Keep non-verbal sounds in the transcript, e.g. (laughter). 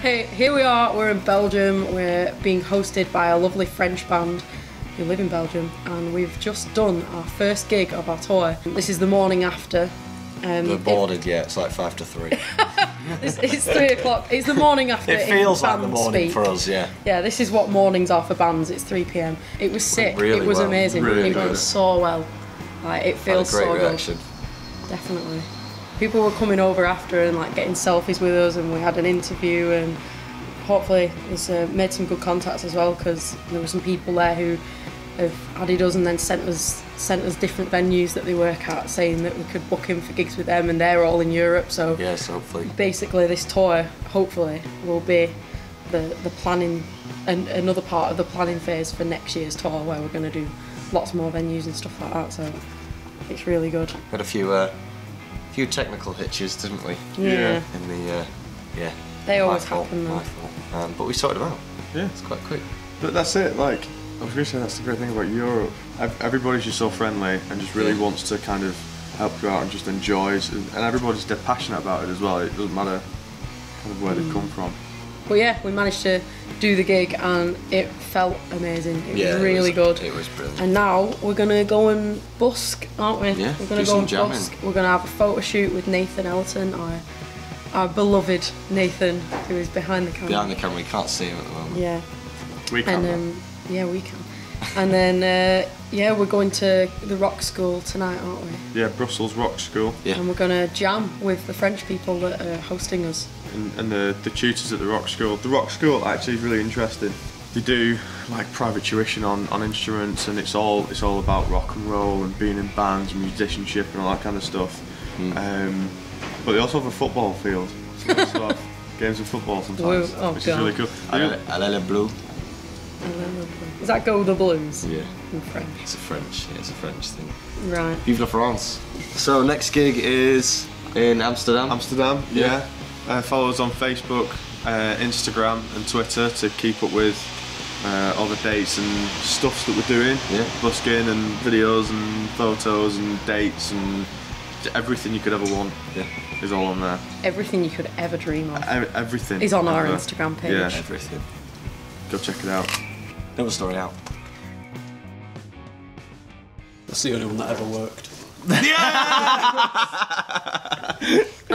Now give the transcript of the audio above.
Hey, here we are. We're in Belgium. We're being hosted by a lovely French band who live in Belgium, and we've just done our first gig of our tour. This is the morning after. Um, We're it- boarded yet. It's like five to three. (laughs) It's, it's three o'clock. It's the morning after. It feels like the morning speak. for us, yeah. Yeah, this is what mornings are for bands. It's 3 p.m. It was sick. really it was well. amazing. Really it went so well. Like it feels so reaction. good. Definitely. People were coming over after and like getting selfies with us, and we had an interview, and hopefully it's uh, made some good contacts as well because there were some people there who have added us and then sent us sent us different venues that they work at, saying that we could book in for gigs with them, and they're all in Europe. So Yes, hopefully. basically this tour hopefully will be the the planning and another part of the planning phase for next year's tour where we're going to do lots more venues and stuff like that so it's really good Had a few, uh, few technical hitches, didn't we? yeah, In the, uh, yeah. they my always fault, happen My fault. Um, but we sorted them out. Yeah. It's quite quick. But that's it. Like I was going to say, that's the great thing about Europe. Everybody's just so friendly and just really Yeah. wants to kind of help you out and just enjoys. And and everybody's dead passionate about it as well. It doesn't matter kind of where they've come from. But yeah we managed to do the gig and it felt amazing it Yeah, was it really was- good It was brilliant. and now we're gonna go and busk, aren't we? Yeah, we're gonna do go some and jamming. busk. We're gonna have a photo shoot with Nathan Ellerton, our our beloved Nathan, who is behind the camera. Behind the camera, we can't see him at the moment. Yeah. We can. And um, yeah, we can. And then uh, yeah, we're going to the rock school tonight, aren't we? yeah, Brussels Rock School Yeah. And we're gonna jam with the French people that are hosting us. and, and the, the tutors at the Rock School. The Rock School actually is really interesting. They do like private tuition on, on instruments, and it's all it's all about rock and roll and being in bands and musicianship and all that kind of stuff. Hmm. Um, but they also have a football field. So they also (laughs) have games of football sometimes, Whoa, oh which God. is really cool. Allez, allez le bleu. Is that gold or Blues Yeah. in French? It's a French. Yeah, it's a French thing. Right. Vive la France. So next gig is in Amsterdam. Amsterdam, yeah. Uh, follow us on Facebook, uh, Instagram, and Twitter to keep up with uh, all the dates and stuffs that we're doing. Yeah. Busking and videos and photos and dates and everything you could ever want yeah. is all on there. Everything you could ever dream of E- everything is on our. Instagram page. Yeah, Everything. go check it out. Novustory out. That's the only one that ever worked. (laughs)